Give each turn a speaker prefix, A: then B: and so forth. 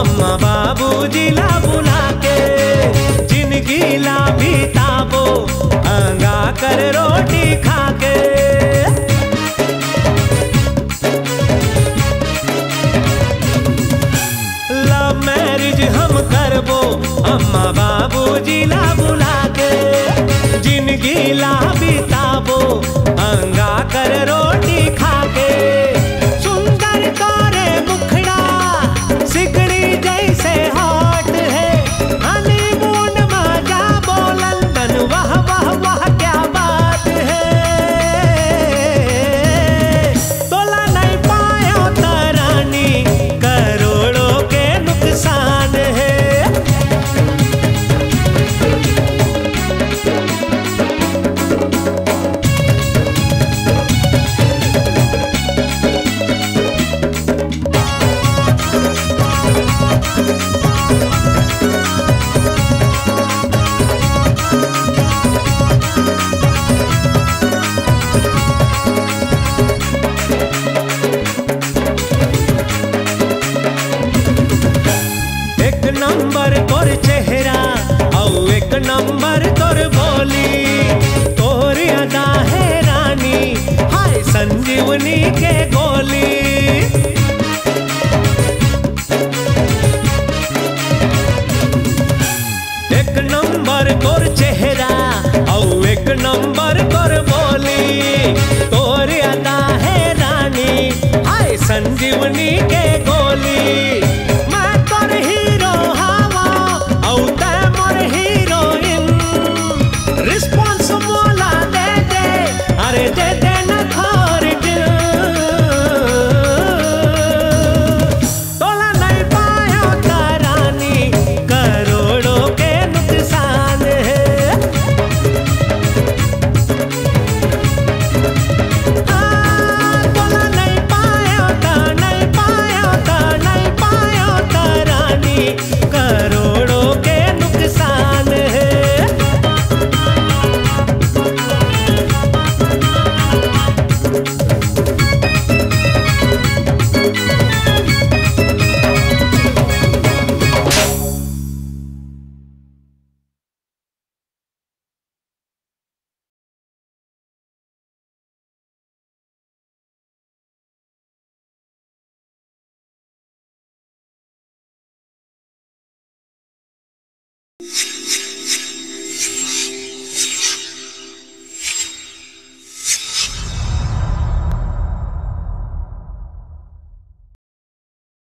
A: अम्मा बाबू जिला बुला के ज़िंदगी ला ताबो अंगा कर रोटी खा के। लव मैरिज हम करबो अम्मा बाबू जिला बुला के ज़िंदगी ला ताबो अंगा कर रोटी खा नंबर तोर चेहरा और एक नंबर तोर बोली। तोर अदा है रानी, हाय संजीवनी के गोली। एक नंबर तोर चेहरा और एक नंबर तोर बोली। तोर अदा है रानी, हाय संजीवनी के